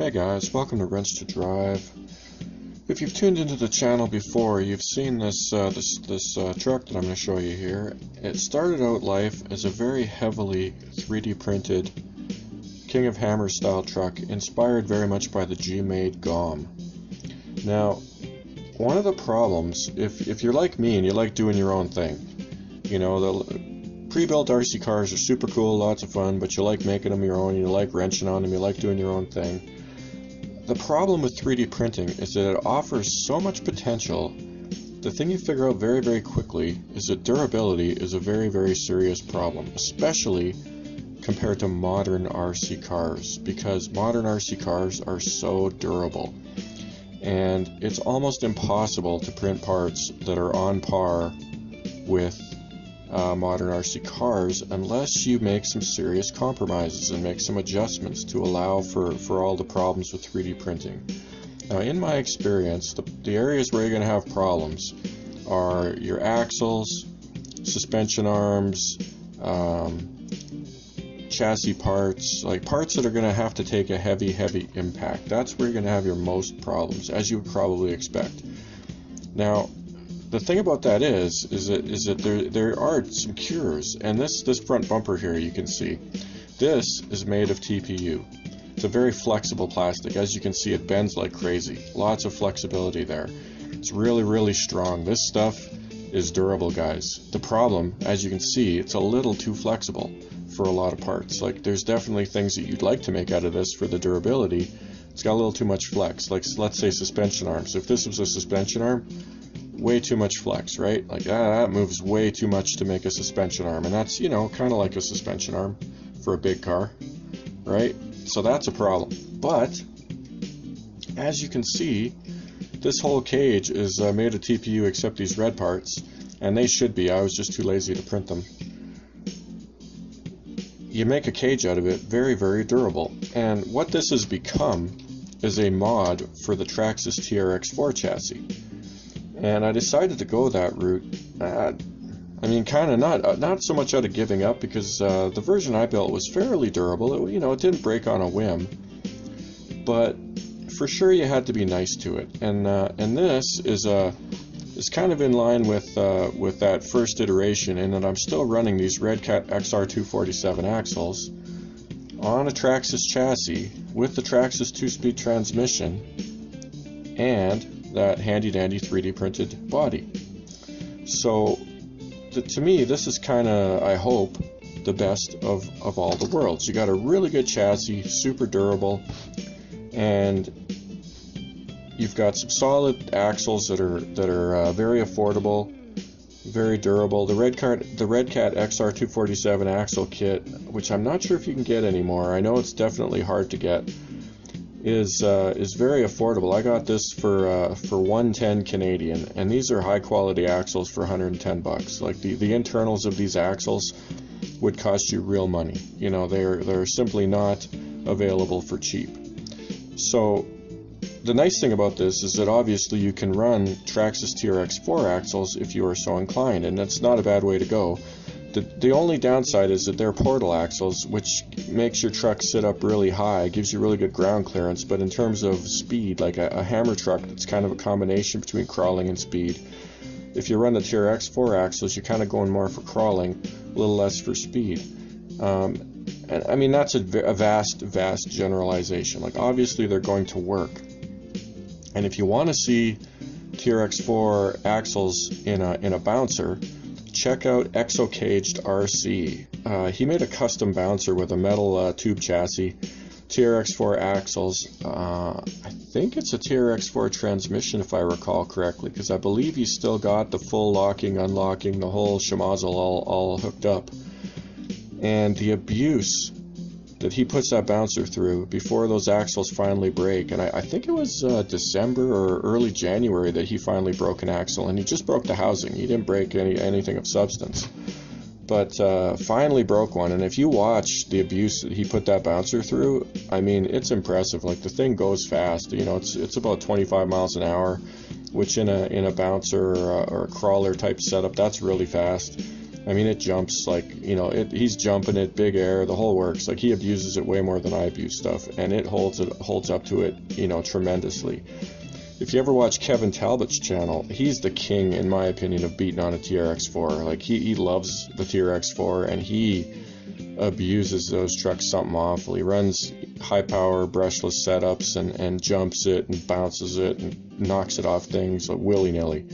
Hey guys, welcome to Wrench to Drive. If you've tuned into the channel before, you've seen this uh, this this uh, truck that I'm going to show you here. It started out life as a very heavily 3D printed King of Hammers style truck, inspired very much by the G-Made GOM. Now, one of the problems, if if you're like me and you like doing your own thing, you know the pre-built RC cars are super cool, lots of fun, but you like making them your own, you like wrenching on them, you like doing your own thing. The problem with 3D printing is that it offers so much potential. The thing you figure out very, very quickly is that durability is a very, very serious problem, especially compared to modern RC cars, because modern RC cars are so durable. And it's almost impossible to print parts that are on par with uh, modern RC cars unless you make some serious compromises and make some adjustments to allow for, for all the problems with 3D printing. Now, in my experience, the, the areas where you're going to have problems are your axles, suspension arms, um, chassis parts, like parts that are going to have to take a heavy, heavy impact. That's where you're going to have your most problems, as you would probably expect. Now, the thing about that is, is that is that there there are some cures, and this this front bumper here you can see, this is made of TPU. It's a very flexible plastic. As you can see, it bends like crazy. Lots of flexibility there. It's really really strong. This stuff is durable, guys. The problem, as you can see, it's a little too flexible for a lot of parts. Like there's definitely things that you'd like to make out of this for the durability. It's got a little too much flex. Like let's say suspension arms. If this was a suspension arm, way too much flex, right? Like ah, that moves way too much to make a suspension arm, and that's you know kind of like a suspension arm for a big car, right? So that's a problem. But as you can see, this whole cage is uh, made of TPU except these red parts, and they should be. I was just too lazy to print them. You make a cage out of it, very very durable. And what this has become is a mod for the Traxxas TRX4 chassis and I decided to go that route. Uh, I mean, kind of not uh, not so much out of giving up because uh, the version I built was fairly durable. It, you know, it didn't break on a whim, but for sure you had to be nice to it. And uh, and this is a is kind of in line with uh, with that first iteration in that I'm still running these Redcat XR247 axles on a Traxxas chassis with the Traxxas two-speed transmission and that handy dandy 3D printed body. So, to me, this is kind of, I hope, the best of, of all the worlds. You got a really good chassis, super durable, and you've got some solid axles that are that are uh, very affordable, very durable. The red Redcat the Redcat XR247 axle kit, which I'm not sure if you can get anymore. I know it's definitely hard to get is uh, is very affordable. I got this for uh, for 110 Canadian, and these are high quality axles for 110 bucks. Like the, the internals of these axles would cost you real money. You know, they're they're simply not available for cheap. So the nice thing about this is that obviously you can run Traxxas TRX4 axles if you are so inclined, and that's not a bad way to go. The, the only downside is that they're portal axles, which makes your truck sit up really high, gives you really good ground clearance, but in terms of speed, like a, a hammer truck that's kind of a combination between crawling and speed, if you run the TRX 4 axles, you're kind of going more for crawling, a little less for speed. Um, and I mean, that's a, a vast, vast generalization. Like, obviously, they're going to work. And if you want to see TRX4 axles in a, in a bouncer, check out Exocaged RC. Uh, he made a custom bouncer with a metal uh, tube chassis, TRX4 axles. Uh, I think it's a TRX4 transmission if I recall correctly, because I believe he's still got the full locking, unlocking, the whole schmozzle all, all hooked up. And the abuse that he puts that bouncer through before those axles finally break. And I, I think it was uh, December or early January that he finally broke an axle, and he just broke the housing. He didn't break any anything of substance, but uh, finally broke one. And if you watch the abuse that he put that bouncer through, I mean, it's impressive. Like the thing goes fast. You know, it's it's about 25 miles an hour, which in a in a bouncer or a, or a crawler type setup, that's really fast I mean, it jumps like you know, it, he's jumping it, big air, the whole works. Like he abuses it way more than I abuse stuff, and it holds it holds up to it, you know, tremendously. If you ever watch Kevin Talbot's channel, he's the king, in my opinion, of beating on a TRX4. Like he, he loves the TRX4, and he abuses those trucks something awful. He runs high power brushless setups and, and jumps it and bounces it and knocks it off things willy nilly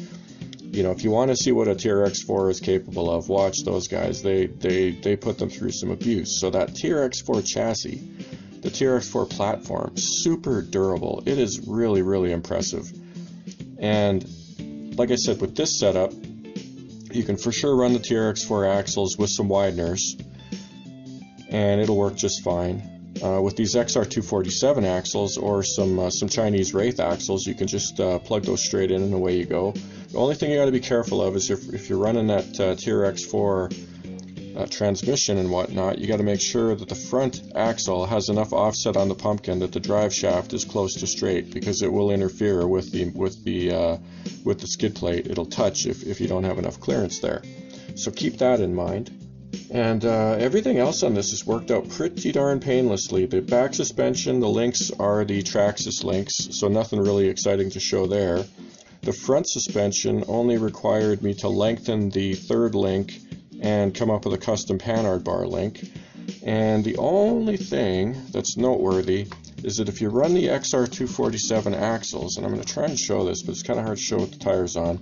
you know, if you want to see what a TRX4 is capable of, watch those guys. They they they put them through some abuse. So that TRX4 chassis, the TRX4 platform, super durable. It is really really impressive. And like I said, with this setup, you can for sure run the TRX4 axles with some wideners, and it'll work just fine. Uh, with these XR247 axles or some uh, some Chinese Wraith axles, you can just uh, plug those straight in and away you go. The only thing you got to be careful of is if, if you're running that uh, TRX4 uh, transmission and whatnot, you got to make sure that the front axle has enough offset on the pumpkin that the drive shaft is close to straight because it will interfere with the with the uh, with the skid plate. It'll touch if, if you don't have enough clearance there. So keep that in mind. And uh, everything else on this has worked out pretty darn painlessly. The back suspension, the links are the Traxxas links, so nothing really exciting to show there. The front suspension only required me to lengthen the third link and come up with a custom Panhard bar link. And the only thing that's noteworthy is that if you run the XR247 axles, and I'm going to try and show this, but it's kind of hard to show with the tires on,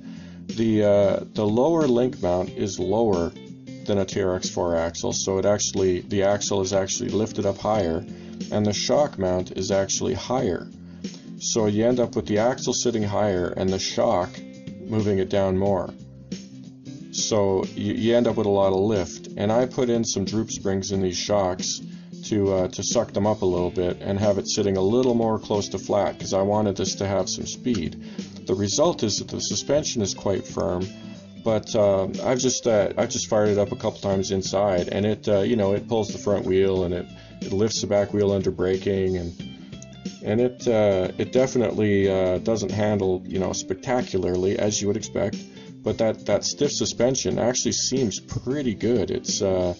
the, uh, the lower link mount is lower than a TRX4 axle, so it actually the axle is actually lifted up higher, and the shock mount is actually higher. So you end up with the axle sitting higher and the shock moving it down more. So you, you end up with a lot of lift. And I put in some droop springs in these shocks to uh, to suck them up a little bit and have it sitting a little more close to flat because I wanted this to have some speed. The result is that the suspension is quite firm but uh, I've just uh, I've just fired it up a couple times inside, and it uh, you know it pulls the front wheel and it, it lifts the back wheel under braking, and and it uh, it definitely uh, doesn't handle you know spectacularly as you would expect, but that that stiff suspension actually seems pretty good. It's uh,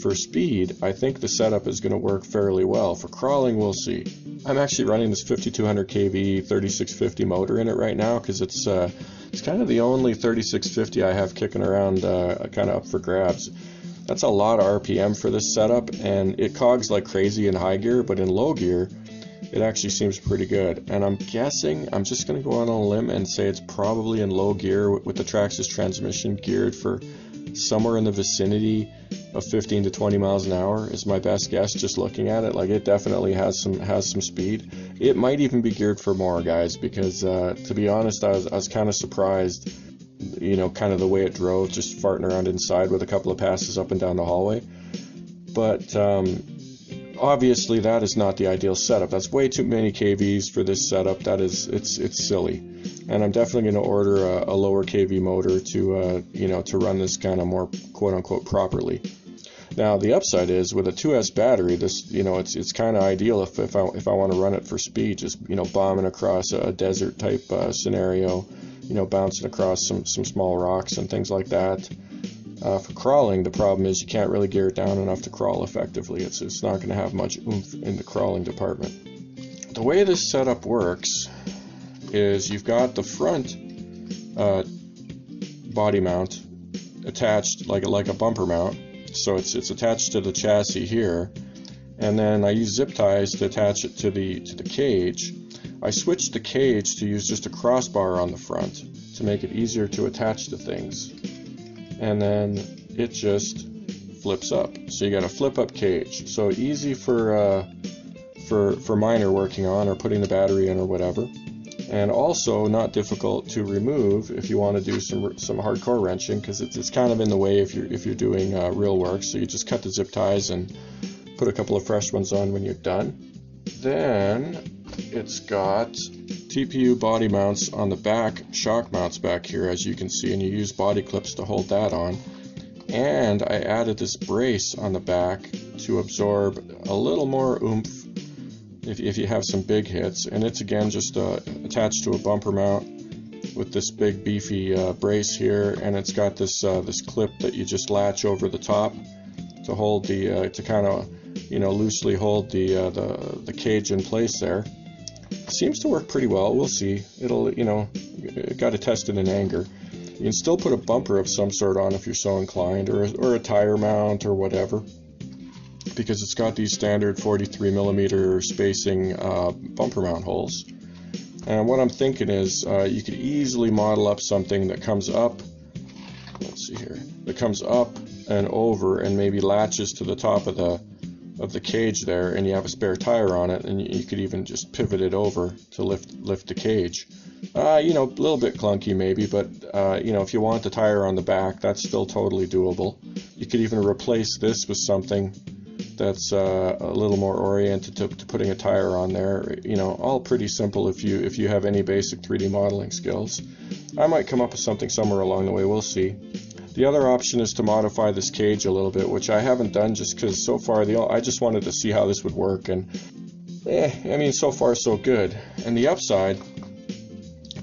for speed, I think the setup is going to work fairly well. For crawling, we'll see. I'm actually running this 5200 kV 3650 motor in it right now because it's it's kind of the only 3650 I have kicking around uh, kind of up for grabs. That's a lot of RPM for this setup, and it cogs like crazy in high gear, but in low gear, it actually seems pretty good. And I'm guessing, I'm just going to go on a limb and say it's probably in low gear with the Traxxas transmission geared for somewhere in the vicinity of 15 to 20 miles an hour is my best guess just looking at it. Like it definitely has some has some speed. It might even be geared for more guys because uh, to be honest I was, I was kind of surprised you know kind of the way it drove just farting around inside with a couple of passes up and down the hallway. But um, obviously that is not the ideal setup that's way too many kvs for this setup that is it's it's silly and I'm definitely going to order a, a, lower kV motor to uh, you know to run this kind of more quote unquote properly. Now the upside is with a 2S battery, this you know it's it's kind of ideal if, if I if I want to run it for speed, just you know bombing across a, desert type uh, scenario, you know bouncing across some some small rocks and things like that. Uh, for crawling, the problem is you can't really gear it down enough to crawl effectively. It's it's not going to have much oomph in the crawling department. The way this setup works is you've got the front uh, body mount attached like a, like a bumper mount. So it's it's attached to the chassis here, and then I use zip ties to attach it to the to the cage. I switched the cage to use just a crossbar on the front to make it easier to attach to things, and then it just flips up. So you got a flip up cage. So easy for uh, for for minor working on or putting the battery in or whatever and also not difficult to remove if you want to do some some hardcore wrenching because it's, it's kind of in the way if you're if you're doing uh, real work so you just cut the zip ties and put a couple of fresh ones on when you're done then it's got TPU body mounts on the back shock mounts back here as you can see and you use body clips to hold that on and I added this brace on the back to absorb a little more oomph if, if you have some big hits. And it's again just uh, attached to a bumper mount with this big beefy uh, brace here, and it's got this uh, this clip that you just latch over the top to hold the uh, to kind of you know loosely hold the uh, the the cage in place there. Seems to work pretty well. We'll see. It'll you know got to test it in anger. You can still put a bumper of some sort on if you're so inclined, or or a tire mount or whatever because it's got these standard 43 millimeter spacing uh, bumper mount holes. And what I'm thinking is uh, you could easily model up something that comes up, let's see here, that comes up and over and maybe latches to the top of the of the cage there and you have a spare tire on it and you could even just pivot it over to lift lift the cage. Uh, you know, a little bit clunky maybe, but uh, you know, if you want the tire on the back, that's still totally doable. You could even replace this with something that's uh, a little more oriented to, to, putting a tire on there. You know, all pretty simple if you if you have any basic 3D modeling skills. I might come up with something somewhere along the way. We'll see. The other option is to modify this cage a little bit, which I haven't done just because so far the I just wanted to see how this would work, and eh, I mean so far so good. And the upside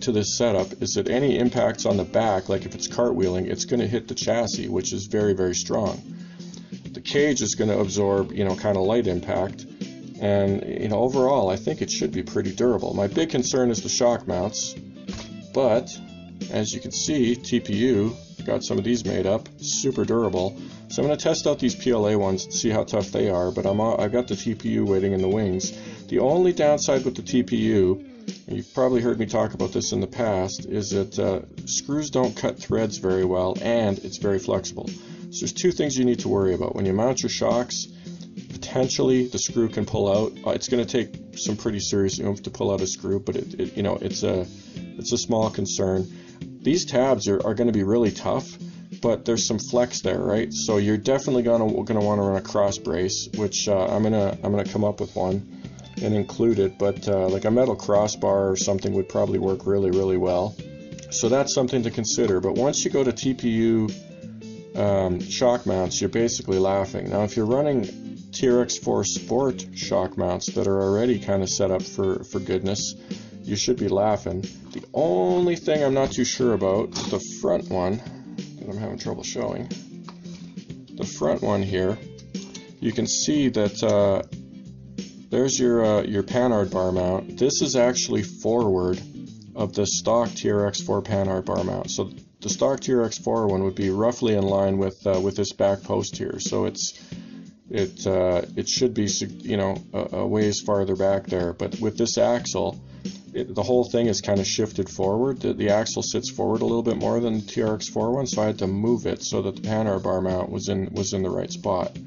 to this setup is that any impacts on the back, like if it's cartwheeling, it's going to hit the chassis, which is very very strong the cage is going to absorb, you know, kind of light impact. And, you know, overall, I think it should be pretty durable. My big concern is the shock mounts, but as you can see, TPU got some of these made up, super durable. So I'm going to test out these PLA ones and see how tough they are, but I'm, I've got the TPU waiting in the wings. The only downside with the TPU, you've probably heard me talk about this in the past, is that uh, screws don't cut threads very well and it's very flexible. So there's two things you need to worry about. When you mount your shocks, potentially the screw can pull out. Uh, it's going to take some pretty serious oomph to pull out a screw, but it, it, you know it's a it's a small concern. These tabs are, are going to be really tough, but there's some flex there, right? So you're definitely going to going to want to run a cross brace, which uh, I'm gonna I'm gonna come up with one and include it. But uh, like a metal crossbar or something would probably work really really well. So that's something to consider. But once you go to TPU um, shock mounts, you're basically laughing. Now, if you're running TRX4 Sport shock mounts that are already kind of set up for, for goodness, you should be laughing. The only thing I'm not too sure about, the front one, that I'm having trouble showing, the front one here, you can see that uh, there's your, uh, your Panhard bar mount. This is actually forward of the stock TRX4 Panhard bar mount. So the stock TRX4 one would be roughly in line with uh, with this back post here. So it's it uh, it should be you know a, a, ways farther back there. But with this axle, it, the whole thing is kind of shifted forward. The, the, axle sits forward a little bit more than the TRX4 one, so I had to move it so that the Panhard bar mount was in was in the right spot.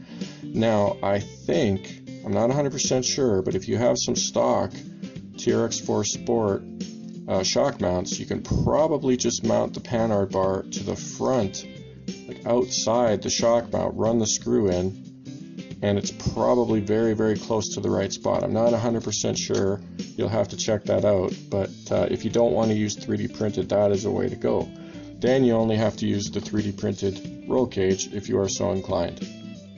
Now I think I'm not 100% sure, but if you have some stock TRX4 Sport uh, shock mounts, you can probably just mount the Panhard bar to the front, like outside the shock mount, run the screw in, and it's probably very, very close to the right spot. I'm not 100% sure. You'll have to check that out. But uh, if you don't want to use 3D printed, that is a way to go. Then you only have to use the 3D printed roll cage if you are so inclined.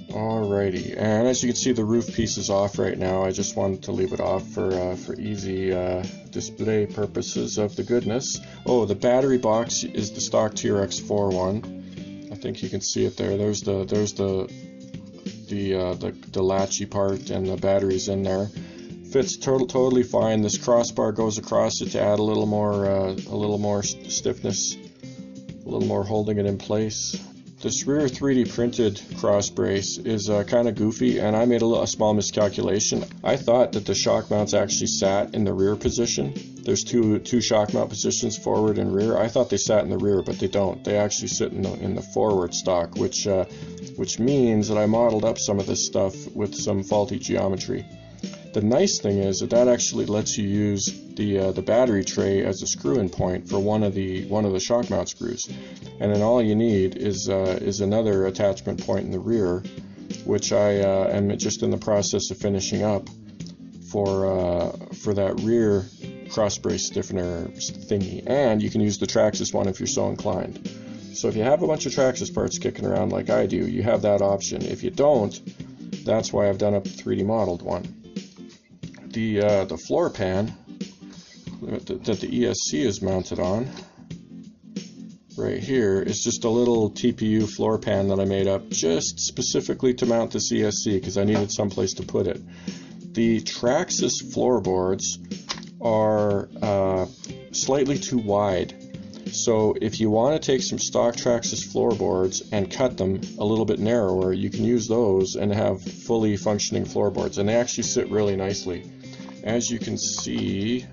Alrighty, and as you can see the roof piece is off right now. I just wanted to leave it off for, uh, for easy uh, display purposes of the goodness. Oh, the battery box is the stock TRX4 one. I think you can see it there. There's the there's the the uh, the, the latchy part and the batteries in there. Fits total, totally fine. This crossbar goes across it to add a little more uh, a little more stiffness, a little more holding it in place. This rear 3D printed cross brace is uh, kind of goofy and I made a, a, small miscalculation. I thought that the shock mounts actually sat in the rear position. There's two two shock mount positions, forward and rear. I thought they sat in the rear, but they don't. They actually sit in the, in the forward stock, which uh, which means that I modeled up some of this stuff with some faulty geometry. The nice thing is that that actually lets you use the uh, the battery tray as a screw-in point for one of the one of the shock mount screws, and then all you need is uh, is another attachment point in the rear, which I uh, am just in the process of finishing up for uh, for that rear cross brace stiffener thingy, and you can use the Traxxas one if you're so inclined. So if you have a bunch of Traxxas parts kicking around like I do, you have that option. If you don't, that's why I've done up a 3D modeled one the uh, the floor pan that the ESC is mounted on. right here is just a little TPU floor pan that I made up just specifically to mount the ESC because I needed someplace to put it. The Traxxas floorboards are uh, slightly too wide. So if you want to take some stock Traxxas floorboards and cut them a little bit narrower, you can use those and have fully functioning floorboards. And they actually sit really nicely. As you can see,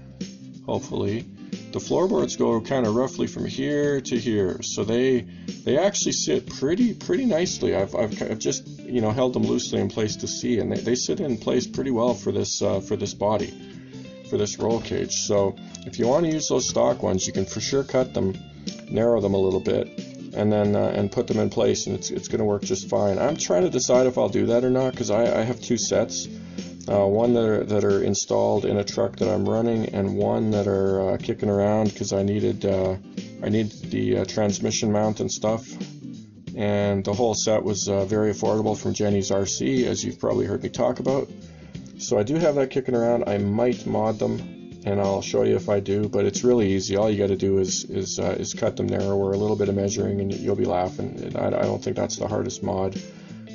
hopefully, the floorboards go kind of roughly from here to here. So they they actually sit pretty pretty nicely. I've, I've, I've just you know held them loosely in place to see, and they, they sit in place pretty well for this uh, for this body for this roll cage. So if you want to use those stock ones, you can for sure cut them, narrow them a little bit, and then uh, and put them in place, and it's, it's going to work just fine. I'm trying to decide if I'll do that or not because I, I have two sets. Uh, one that are, that are installed in a truck that I'm running, and one that are uh, kicking around because I needed uh, I needed the uh, transmission mount and stuff. And the whole set was uh, very affordable from Jenny's RC, as you've probably heard me talk about. So I do have that kicking around. I might mod them, and I'll show you if I do. But it's really easy. All you got to do is is uh, is cut them narrower, a little bit of measuring, and you'll be laughing. I, I don't think that's the hardest mod.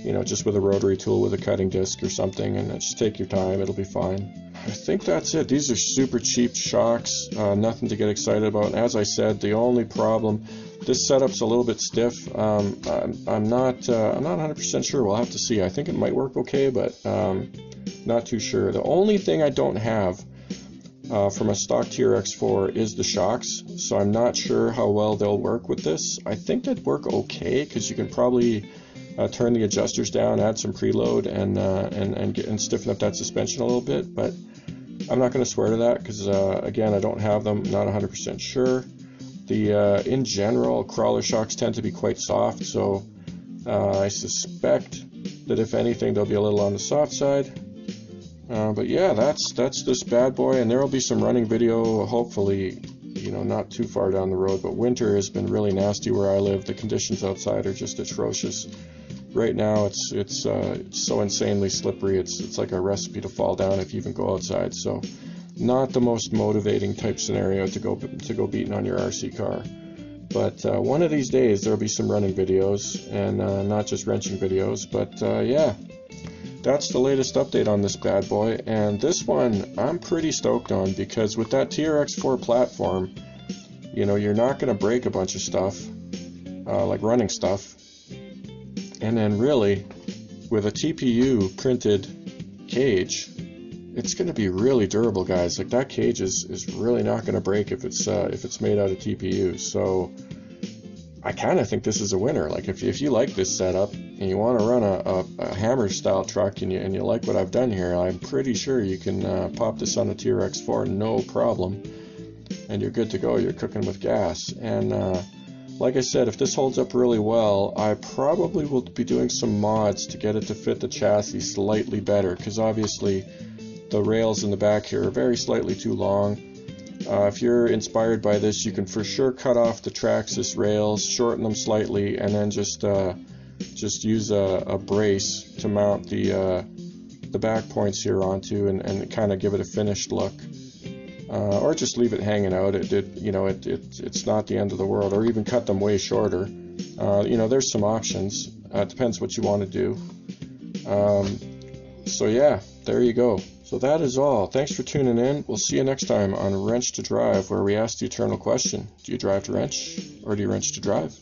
You know, just with a rotary tool with a cutting disc or something, and just take your time. It'll be fine. I think that's it. These are super cheap shocks. Uh, nothing to get excited about. And as I said, the only problem this setup's a little bit stiff. Um, I'm, I'm, not uh, I'm not 100% sure. We'll have to see. I think it might work okay, but um, not too sure. The only thing I don't have uh, from a stock TRX4 is the shocks, so I'm not sure how well they'll work with this. I think they'd work okay because you can probably uh, turn the adjusters down, add some preload, and uh, and and, get, and stiffen up that suspension a little bit. But I'm not going to swear to that because uh, again, I don't have them. Not 100% sure. The uh, in general, crawler shocks tend to be quite soft, so uh, I suspect that if anything, they'll be a little on the soft side. Uh, but yeah, that's that's this bad boy, and there will be some running video, hopefully, you know, not too far down the road. But winter has been really nasty where I live. The conditions outside are just atrocious. Right now, it's it's uh, it's so insanely slippery. It's it's like a recipe to fall down if you even go outside. So, not the most motivating type scenario to go to go beating on your RC car. But uh, one of these days there'll be some running videos and uh, not just wrenching videos. But uh, yeah, that's the latest update on this bad boy, and this one I'm pretty stoked on because with that TRX4 platform, you know, you're not going to break a bunch of stuff, uh, like running stuff, and then really, with a TPU printed cage, it's going to be really durable, guys. Like that cage is, is really not going to break if it's uh, if it's made out of TPU. So I kind of think this is a winner. Like if, if you like this setup and you want to run a, a, a, hammer style truck and you, and you like what I've done here, I'm pretty sure you can uh, pop this on a TRX4 no problem and you're good to go. You're cooking with gas. And uh, like I said, if this holds up really well, I probably will be doing some mods to get it to fit the chassis slightly better because obviously the rails in the back here are very slightly too long uh, if you're inspired by this, you can for sure cut off the Traxxas rails, shorten them slightly, and then just uh, just use a, a, brace to mount the uh, the back points here onto, and, and kind of give it a finished look. Uh, or just leave it hanging out. It, it you know, it, it, it's not the end of the world. Or even cut them way shorter. Uh, you know, there's some options. Uh, it depends what you want to do. Um, so yeah, there you go. So that is all. Thanks for tuning in. We'll see you next time on Wrench to Drive, where we ask the eternal question Do you drive to wrench, or do you wrench to drive?